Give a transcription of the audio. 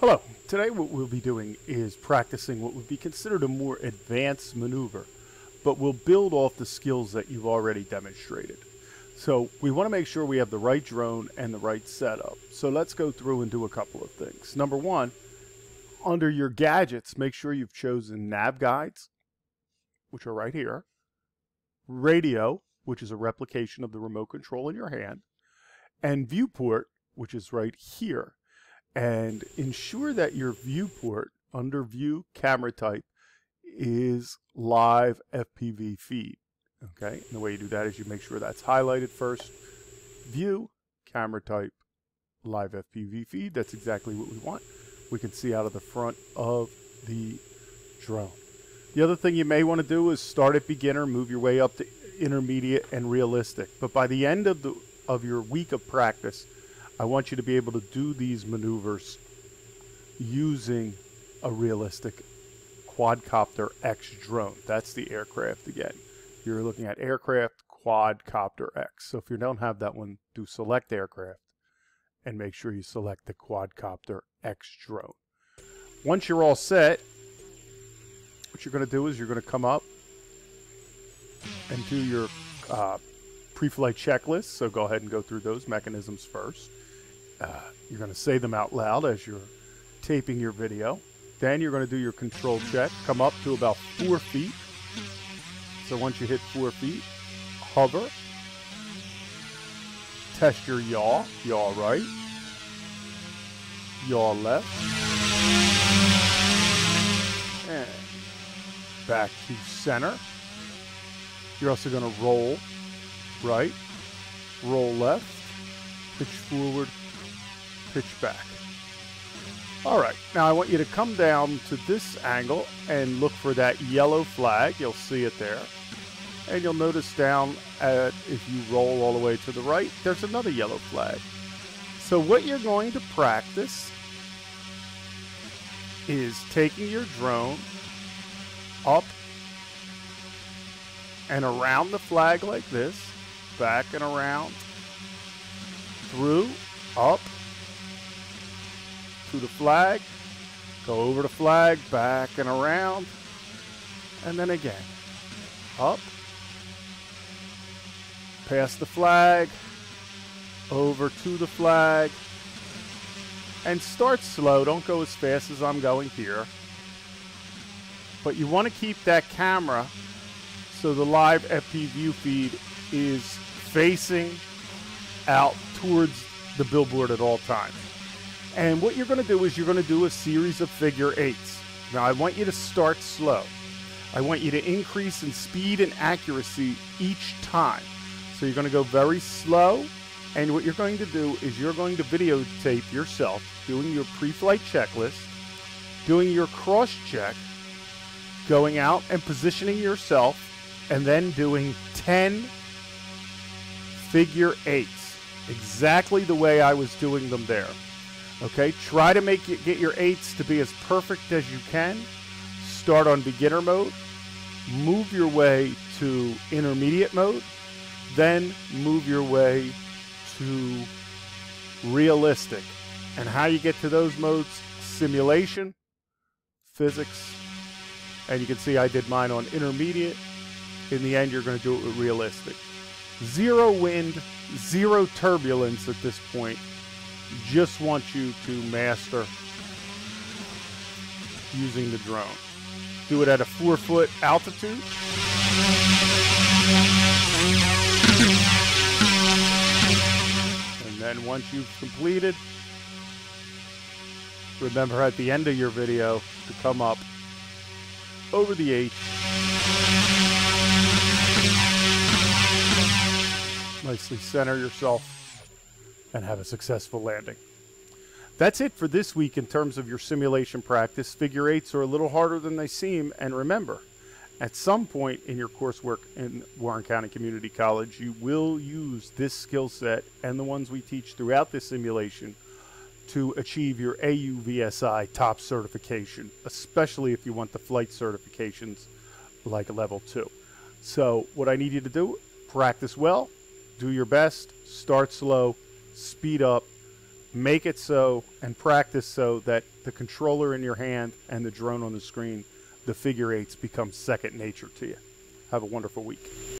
Hello. Today what we'll be doing is practicing what would be considered a more advanced maneuver, but we'll build off the skills that you've already demonstrated. So we want to make sure we have the right drone and the right setup. So let's go through and do a couple of things. Number one, under your gadgets, make sure you've chosen nav guides, which are right here, radio, which is a replication of the remote control in your hand, and viewport, which is right here and ensure that your viewport under view camera type is live FPV feed. Okay, and the way you do that is you make sure that's highlighted first. View, camera type, live FPV feed. That's exactly what we want. We can see out of the front of the drone. The other thing you may want to do is start at beginner, move your way up to intermediate and realistic. But by the end of the of your week of practice, I want you to be able to do these maneuvers using a realistic quadcopter X drone. That's the aircraft again. You're looking at aircraft quadcopter X. So if you don't have that one, do select aircraft and make sure you select the quadcopter X drone. Once you're all set, what you're going to do is you're going to come up and do your uh, pre-flight checklist. So go ahead and go through those mechanisms first. Uh, you're going to say them out loud as you're taping your video. Then you're going to do your control check. Come up to about four feet. So once you hit four feet, hover. Test your yaw. Yaw right. Yaw left. And back to center. You're also going to roll right, roll left, pitch forward, pitch back. All right, now I want you to come down to this angle and look for that yellow flag. You'll see it there. And you'll notice down at, if you roll all the way to the right, there's another yellow flag. So what you're going to practice is taking your drone up and around the flag like this, back and around, through, up, to the flag, go over the flag, back and around, and then again. Up, past the flag, over to the flag, and start slow. Don't go as fast as I'm going here. But you want to keep that camera so the live FPV feed is facing out towards the billboard at all times. And what you're going to do is you're going to do a series of figure eights. Now, I want you to start slow. I want you to increase in speed and accuracy each time. So you're going to go very slow. And what you're going to do is you're going to videotape yourself doing your pre flight checklist, doing your cross check, going out and positioning yourself, and then doing 10 figure eights exactly the way I was doing them there. Okay, try to make it, get your eights to be as perfect as you can. Start on beginner mode, move your way to intermediate mode, then move your way to realistic. And how you get to those modes simulation, physics, and you can see I did mine on intermediate. In the end, you're going to do it with realistic. Zero wind, zero turbulence at this point just want you to master using the drone. Do it at a four foot altitude. And then once you've completed, remember at the end of your video to come up over the H. Nicely center yourself and have a successful landing. That's it for this week in terms of your simulation practice. Figure eights are a little harder than they seem, and remember, at some point in your coursework in Warren County Community College, you will use this skill set and the ones we teach throughout this simulation to achieve your AUVSI top certification, especially if you want the flight certifications like level two. So, what I need you to do practice well, do your best, start slow, speed up, make it so and practice so that the controller in your hand and the drone on the screen, the figure eights become second nature to you. Have a wonderful week.